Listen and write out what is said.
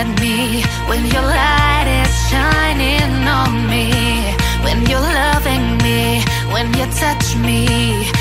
at me when your light is shining on me, when you're loving me, when you touch me.